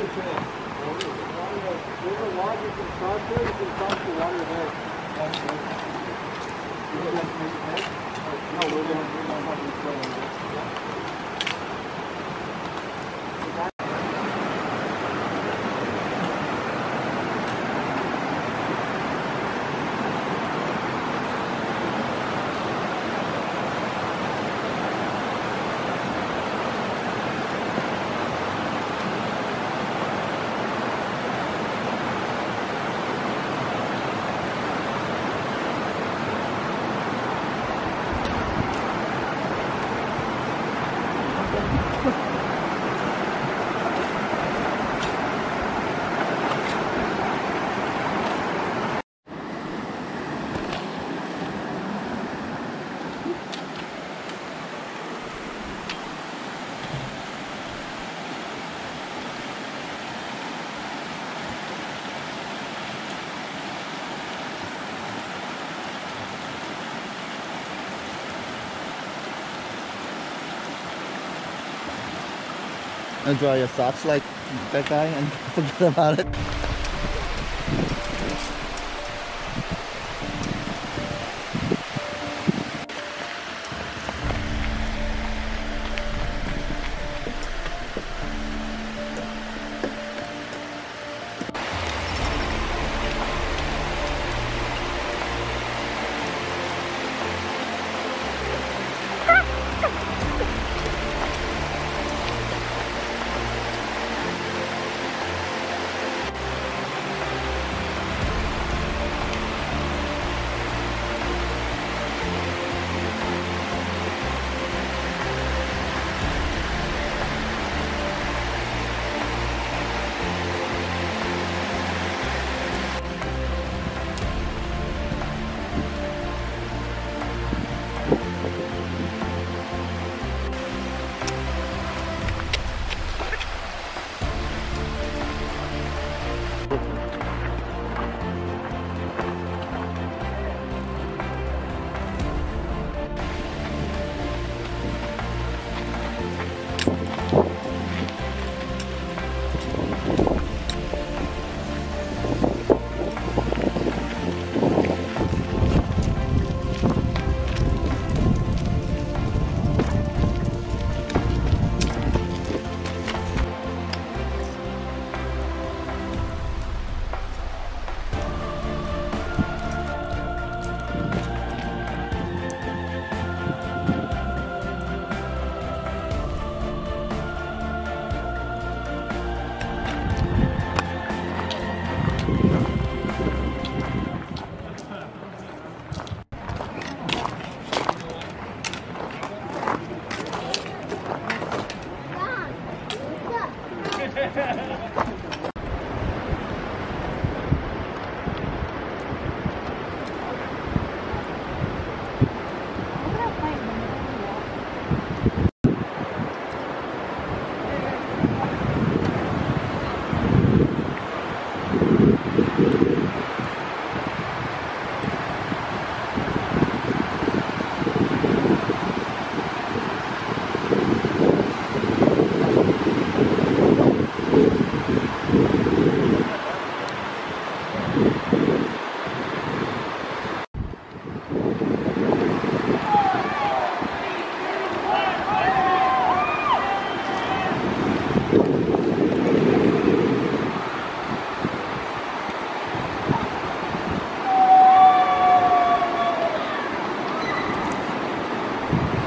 No, we're going, we're to have to go. In there. And dry your socks like that guy and forget about it. Bye.